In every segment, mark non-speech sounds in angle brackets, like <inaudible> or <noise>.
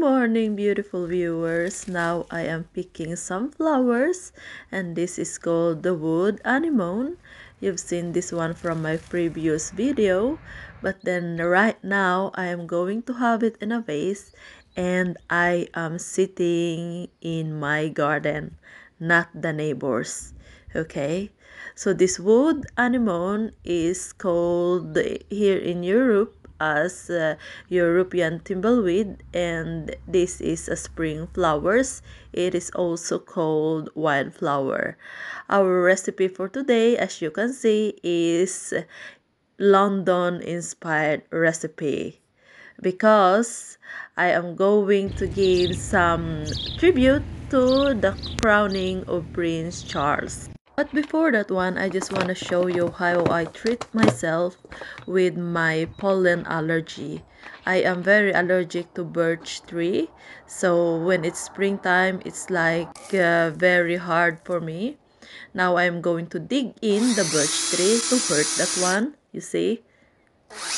morning, beautiful viewers. Now I am picking some flowers, and this is called the wood anemone. You've seen this one from my previous video, but then right now I am going to have it in a vase, and I am sitting in my garden, not the neighbors. Okay, so this wood anemone is called here in Europe as uh, European thimbleweed and this is a spring flowers. It is also called wildflower. Our recipe for today as you can see is London inspired recipe because I am going to give some tribute to the crowning of Prince Charles. But before that one, I just want to show you how I treat myself with my pollen allergy. I am very allergic to birch tree. So when it's springtime, it's like uh, very hard for me. Now I'm going to dig in the birch tree to hurt that one. You see?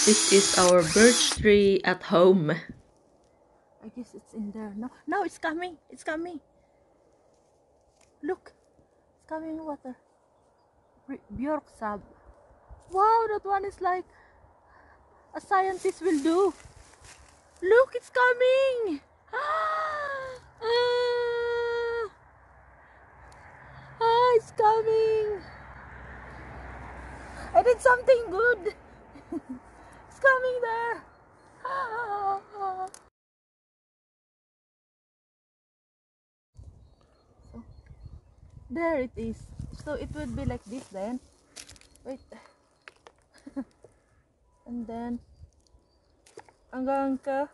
This is our birch tree at home. I guess it's in there. No, no, it's coming. It's coming. Look coming water. Bjork sab. Wow, that one is like a scientist will do. Look, it's coming. <gasps> Ah, ah, it's coming. I did something good. <laughs> it's coming there. Ah. There it is. So it would be like this then. Wait. <laughs> And then hanggang ka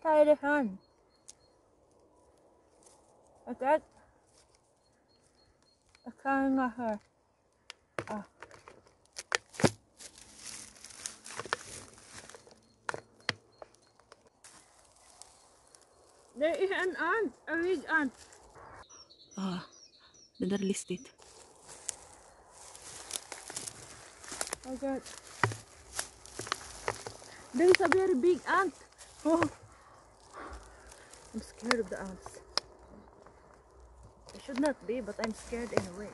kailahan agad. Akang her. Ah. There is an ant, a big ant. Ah. Benar listed. Oh god. There is a very big ant. Oh. I'm scared of the ants. I should not be, but I'm scared anyway.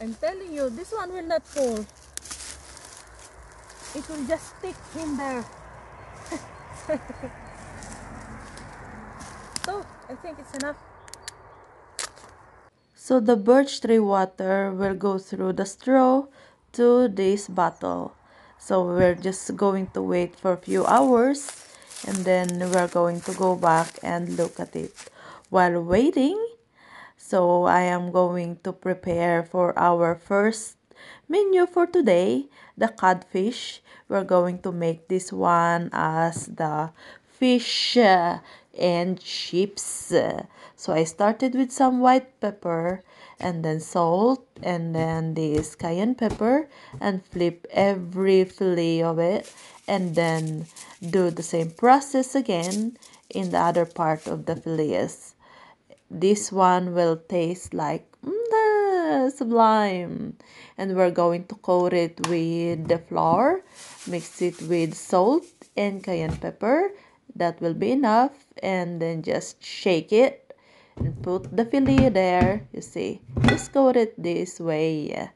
I'm telling you, this one will not fall it will just stick in there. <laughs> So I think it's enough. So the birch tree water will go through the straw to this bottle. So we're just going to wait for a few hours and then we're going to go back and look at it. While waiting so I am going to prepare for our first menu for today the codfish. We're going to make this one as the fish uh, and chips. So I started with some white pepper and then salt and then this cayenne pepper and flip every fillet of it and then do the same process again in the other part of the fillets. This one will taste like mm, sublime. And we're going to coat it with the flour mix it with salt and cayenne pepper. That will be enough. And then just shake it and put the fillet there. You see just coat it this way. Yeah,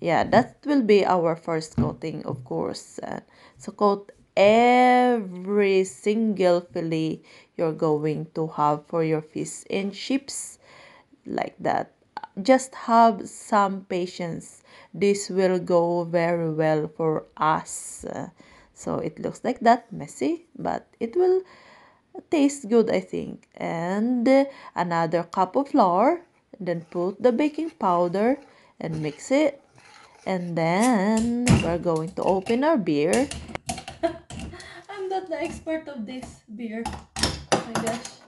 yeah that will be our first coating of course. So coat every single fillet you're going to have for your fish and chips like that just have some patience. This will go very well for us. So it looks like that. Messy but it will taste good i think. And another cup of flour then put the baking powder and mix it. And then we're going to open our beer. <laughs> I'm not the expert of this beer oh my gosh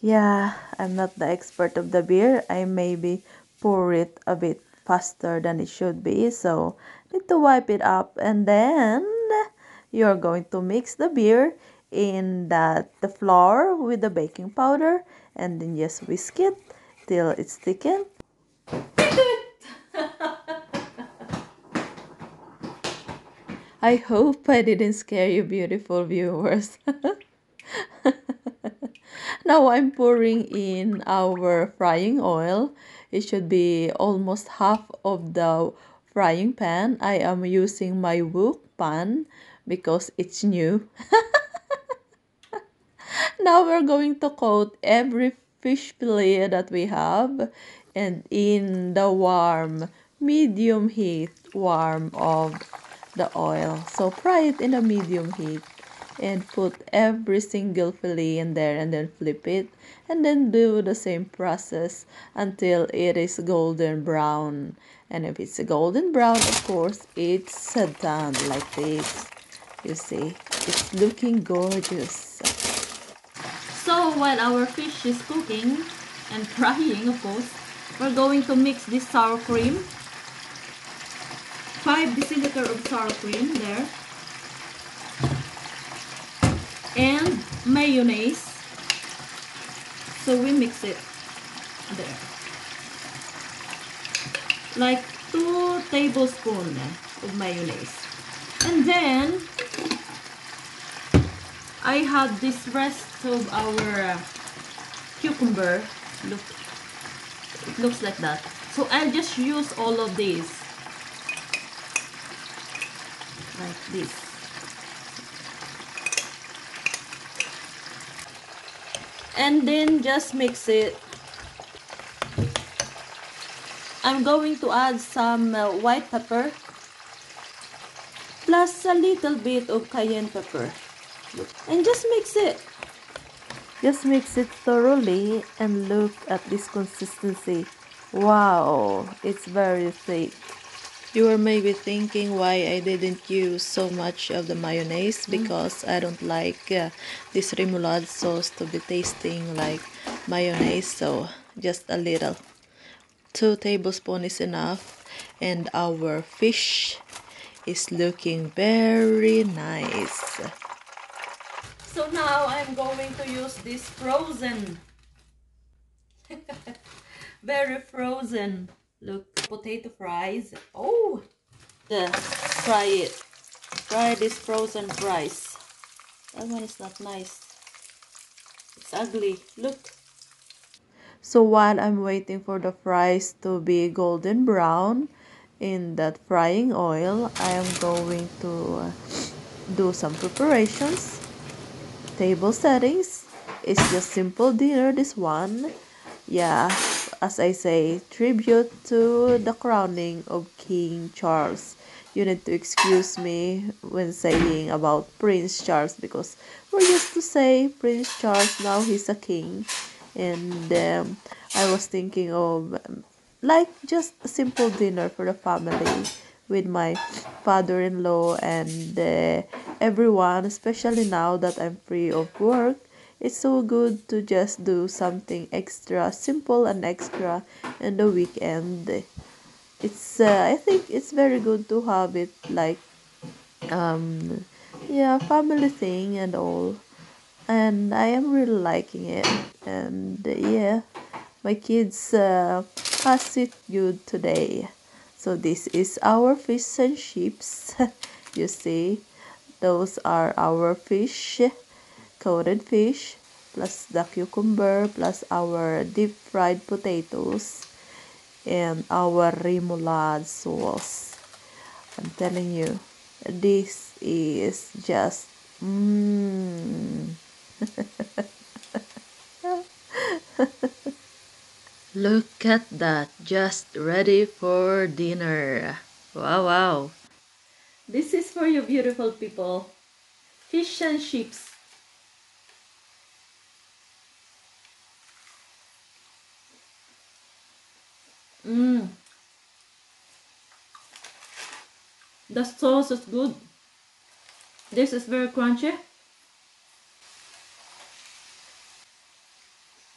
Yeah, I'm not the expert of the beer. I maybe pour it a bit faster than it should be. So need to wipe it up and then you're going to mix the beer in that the flour with the baking powder and then just whisk it till it's thickened. <laughs> I hope I didn't scare you beautiful viewers. <laughs> now I'm pouring in our frying oil. It should be almost half of the frying pan. I am using my wok pan because it's new. <laughs> now we're going to coat every fish fillet that we have and in the warm medium heat warm of the oil so fry it in a medium heat and put every single fillet in there and then flip it and then do the same process until it is golden brown. And if it's a golden brown of course it's done like this. You see it's looking gorgeous. So while our fish is cooking and frying of course we're going to mix this sour cream. 5 deciliter of sour cream there and mayonnaise. So we mix it there. Like 2 tablespoons of mayonnaise. And then I have this rest of our uh, cucumber look it looks like that. So I'll just use all of these. Like this and then just mix it. I'm going to add some uh, white pepper plus a little bit of cayenne pepper. And just mix it. Just mix it thoroughly and look at this consistency. Wow it's very thick you are maybe thinking why I didn't use so much of the mayonnaise mm. because I don't like uh, this remoulade sauce to be tasting like mayonnaise so just a little. Two tablespoons is enough and our fish is looking very nice. So now I'm going to use this frozen, <laughs> very frozen Look, potato fries. Oh, the fry it. Try this frozen fries. That one is not nice. It's ugly. Look. So while I'm waiting for the fries to be golden brown in that frying oil, I am going to uh, do some preparations. Table settings. It's just simple dinner, this one. Yeah, as I say, tribute to the crowning of King Charles. You need to excuse me when saying about Prince Charles because we're used to say Prince Charles, now he's a king. And um, I was thinking of like just a simple dinner for the family with my father-in-law and uh, everyone, especially now that I'm free of work it's so good to just do something extra simple and extra in the weekend. It's uh, I think it's very good to have it like um yeah family thing and all. And I am really liking it. And uh, yeah my kids uh, pass it good today. So this is our fish and chips <laughs> you see. Those are our fish coated fish plus the cucumber plus our deep fried potatoes and our remoulade sauce. I'm telling you, this is just mmm. <laughs> Look at that, just ready for dinner. Wow, wow. This is for you beautiful people. Fish and chips Mmm. The sauce is good. This is very crunchy.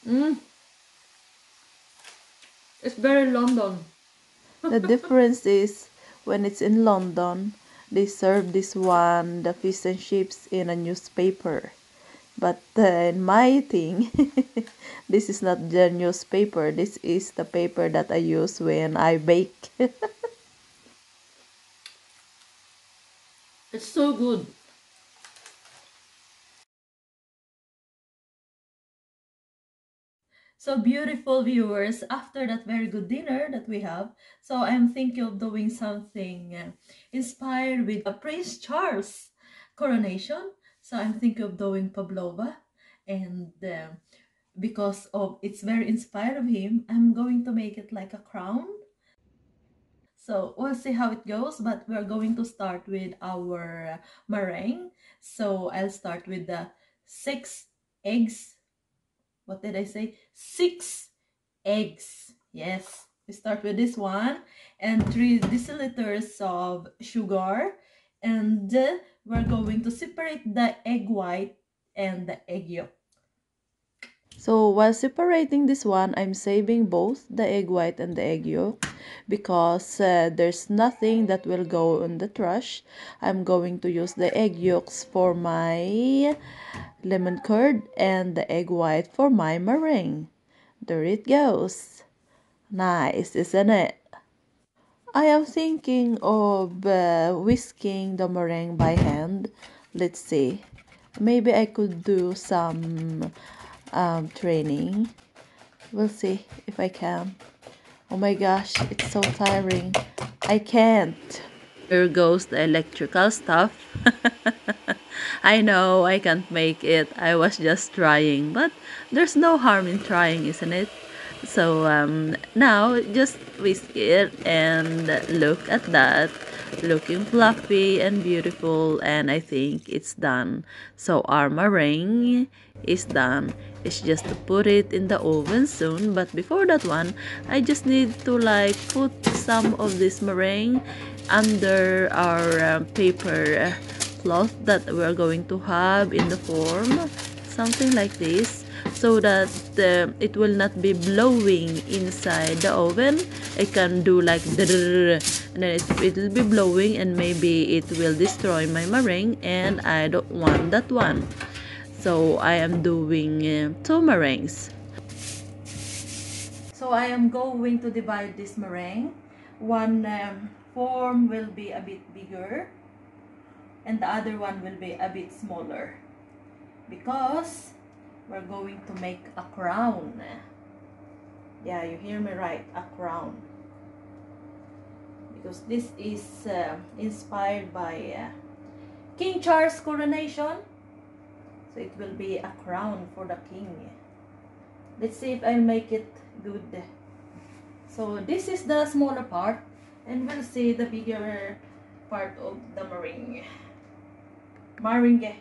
Mm. It's very London. the <laughs> difference is when it's in London, they serve this one, the fish and chips, in a newspaper. But uh, in my thing, <laughs> this is not the newspaper. This is the paper that I use when I bake. <laughs> it's so good. So beautiful viewers, after that very good dinner that we have, so I'm thinking of doing something inspired with a Prince Charles coronation. So I'm thinking of doing Pavlova and uh, because of it's very inspired of him, I'm going to make it like a crown. So we'll see how it goes, but we're going to start with our meringue. So I'll start with the six eggs what did I say? Six eggs. Yes, we start with this one and three deciliters of sugar and we're going to separate the egg white and the egg yolk. So while separating this one, I'm saving both the egg white and the egg yolk because uh, there's nothing that will go in the trash. I'm going to use the egg yolks for my lemon curd and the egg white for my meringue. There it goes. Nice, isn't it? I am thinking of uh, whisking the meringue by hand. Let's see. Maybe I could do some um, training. We'll see if I can. Oh my gosh, it's so tiring. I can't. Here goes the electrical stuff. <laughs> I know I can't make it. I was just trying, but there's no harm in trying, isn't it? So um, now just whisk it and look at that. Looking fluffy and beautiful and I think it's done. So our meringue is done. It's just to put it in the oven soon. But before that one, I just need to like put some of this meringue under our uh, paper cloth that we're going to have in the form something like this so that uh, it will not be blowing inside the oven. It can do like and then it, will be blowing and maybe it will destroy my meringue and I don't want that one. So I am doing uh, two meringues. So I am going to divide this meringue. One um, form will be a bit bigger and the other one will be a bit smaller. Because we're going to make a crown. Yeah you hear me right a crown. Because this is uh, inspired by uh, King Charles coronation. So it will be a crown for the king. Let's see if I make it good. So this is the smaller part and we'll see the bigger part of the meringue. Maringe.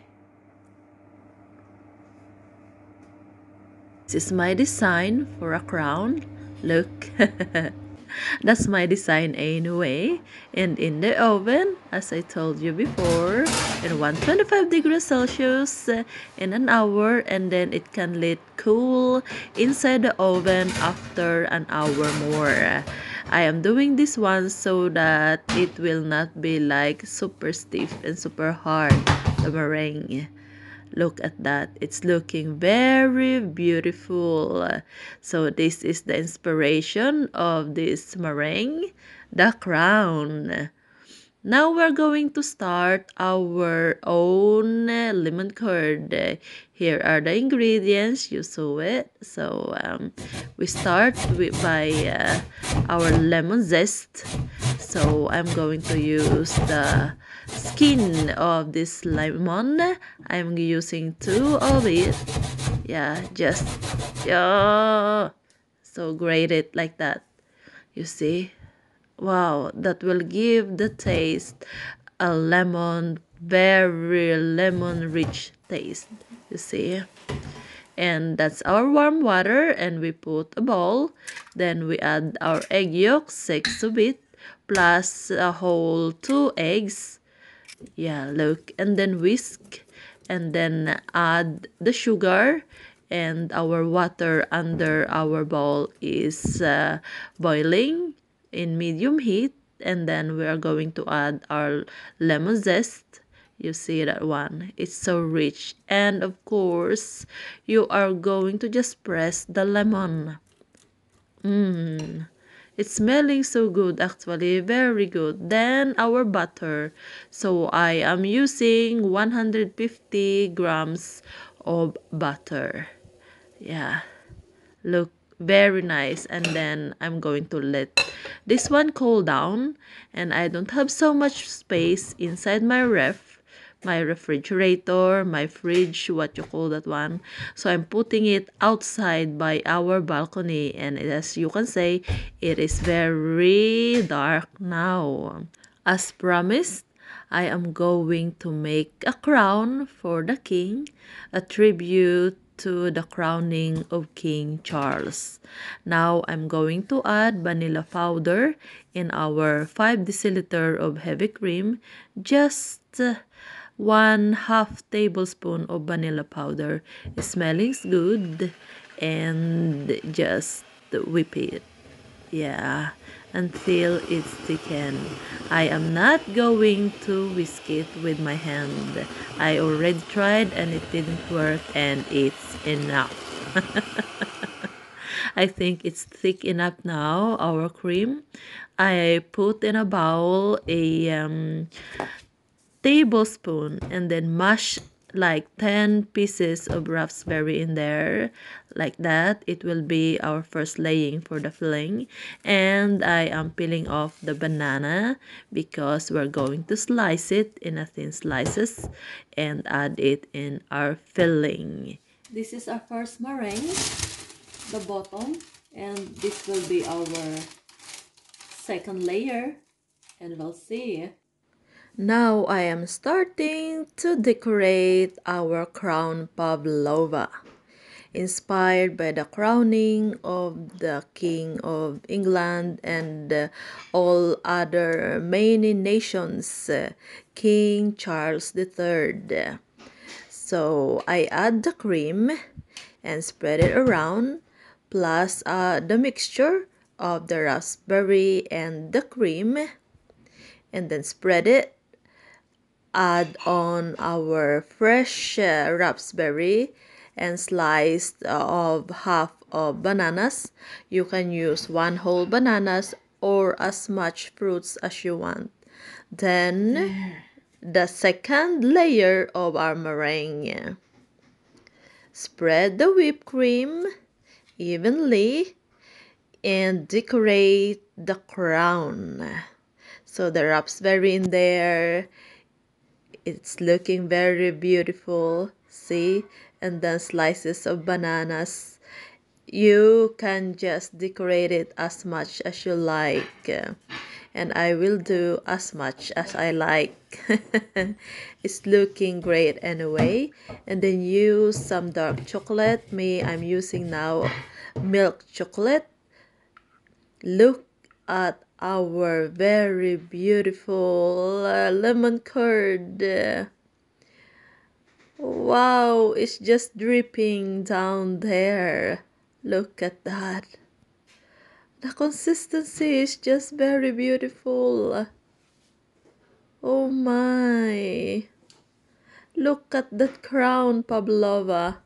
This is my design for a crown. Look. <laughs> That's my design anyway. And in the oven, as I told you before, in 125 degrees Celsius uh, in an hour and then it can let cool inside the oven after an hour more. I am doing this one so that it will not be like super stiff and super hard the meringue look at that. It's looking very beautiful. So this is the inspiration of this meringue the crown. Now we're going to start our own lemon curd here are the ingredients. You saw it. So um, we start with by uh, our lemon zest. So i'm going to use the skin of this lemon. I'm using two of it. Yeah just yeah so grate it like that. You see? Wow that will give the taste a lemon very lemon rich taste you see. And that's our warm water and we put a bowl. Then we add our egg yolk six of it plus a whole two eggs. Yeah look. And then whisk and then add the sugar and our water under our bowl is uh, boiling in medium heat. And then we are going to add our lemon zest you see that one it's so rich and of course you are going to just press the lemon Mmm, it's smelling so good actually, very good. Then our butter. So I am using 150 grams of butter. Yeah, look very nice. And then I'm going to let this one cool down. And I don't have so much space inside my ref my refrigerator, my fridge, what you call that one. So I'm putting it outside by our balcony and as you can say, it is very dark now. As promised, I am going to make a crown for the king, a tribute to the crowning of King Charles. Now I'm going to add vanilla powder in our 5 deciliter of heavy cream, just 1 half tablespoon of vanilla powder. Smelling good and just whip it. Yeah, until it's thickened. I am not going to whisk it with my hand. I already tried and it didn't work and it's enough. <laughs> I think it's thick enough now, our cream. I put in a bowl a um, tablespoon and then mash like 10 pieces of raspberry in there like that. It will be our first laying for the filling. And I am peeling off the banana because we're going to slice it in a thin slices and add it in our filling. This is our first meringue the bottom and this will be our second layer and we'll see now I am starting to decorate our crown pavlova, inspired by the crowning of the King of England and uh, all other many nations, uh, King Charles III. So I add the cream and spread it around, plus uh, the mixture of the raspberry and the cream, and then spread it add on our fresh uh, raspberry and sliced uh, of half of bananas. You can use one whole bananas or as much fruits as you want. Then the second layer of our meringue. Spread the whipped cream evenly and decorate the crown. So the raspberry in there it's looking very beautiful. See? And then slices of bananas. You can just decorate it as much as you like. And I will do as much as I like. <laughs> It's looking great anyway. And then use some dark chocolate. Me I'm using now milk chocolate. Look at our very beautiful uh, lemon curd. Wow, it's just dripping down there. Look at that. The consistency is just very beautiful. Oh my. Look at that crown, Pavlova.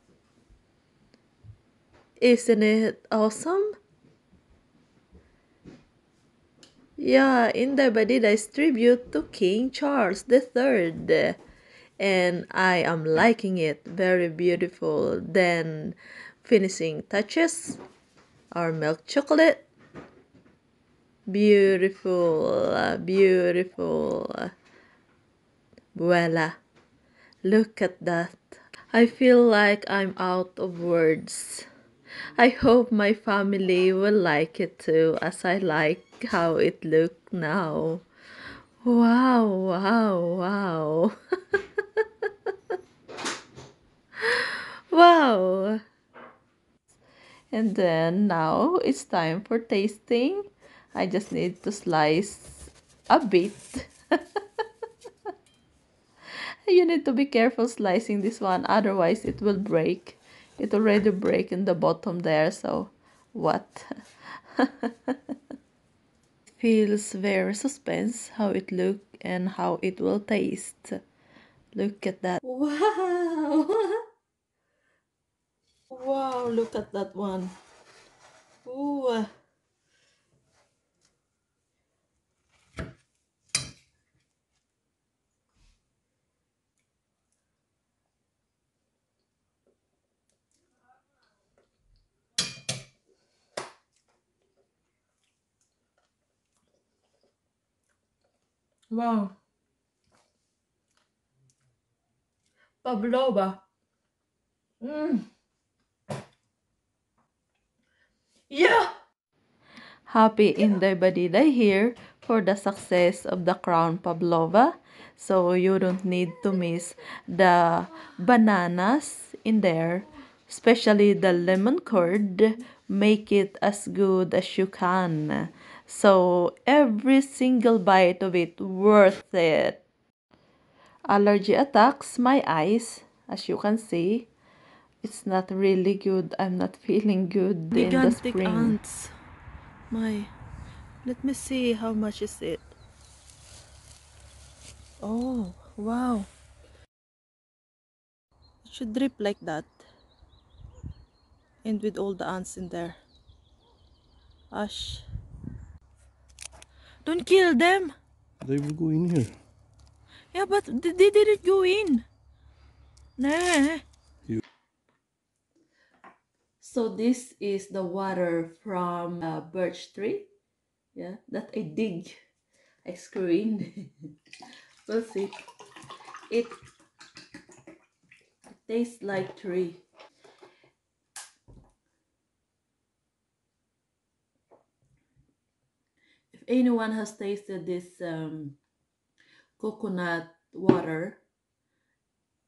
Isn't it awesome? Yeah, in the Badidas tribute to King Charles III. And I am liking it. Very beautiful. Then finishing touches. Our milk chocolate. Beautiful. Beautiful. Voila. Look at that. I feel like I'm out of words. I hope my family will like it too as I like how it look now. Wow, wow, wow. <laughs> wow. And then now it's time for tasting. I just need to slice a bit. <laughs> you need to be careful slicing this one otherwise it will break it already break in the bottom there so what? <laughs> Feels very suspense how it look and how it will taste. Look at that. Wow. <laughs> Wow look at that one. Ooh. Wow. Pavlova. Mm. Yeah. Happy Inday Badida here for the success of the Crown Pavlova. So you don't need to miss the bananas in there, especially the lemon curd. Make it as good as you can. So every single bite of it worth it. Allergy attacks my eyes, as you can see. It's not really good. I'm not <laughs> feeling good in the spring. ants. My, let me see how much is it. Oh, wow. It should drip like that. And with all the ants in there. Ash. Don't kill them. They will go in here. Yeah, but they didn't go in. Nah. You- So this is the water from a birch tree. Yeah, that I dig. I screened. <laughs> we'll see. It, it tastes like tree. If anyone has tasted this um, coconut water,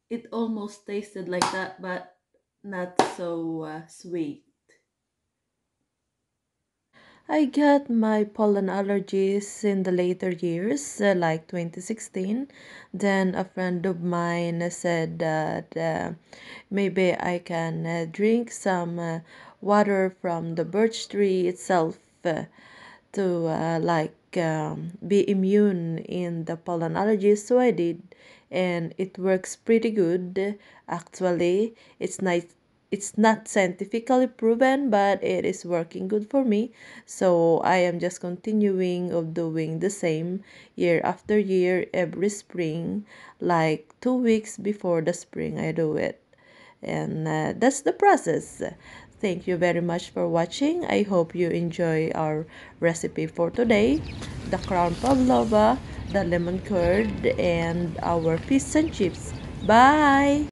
it almost tasted like that, but not so uh, sweet. I got my pollen allergies in the later years, uh, like 2016. Then a friend of mine said that uh, maybe I can uh, drink some uh, water from the birch tree itself to uh, like um, be immune in the pollen allergies. So I did, and it works pretty good. Actually, it's nice it's not scientifically proven but it is working good for me so i am just continuing of doing the same year after year every spring like two weeks before the spring i do it and uh, that's the process thank you very much for watching. I hope you enjoy our recipe for today. The crown pavlova the lemon curd and our fish and chips. Bye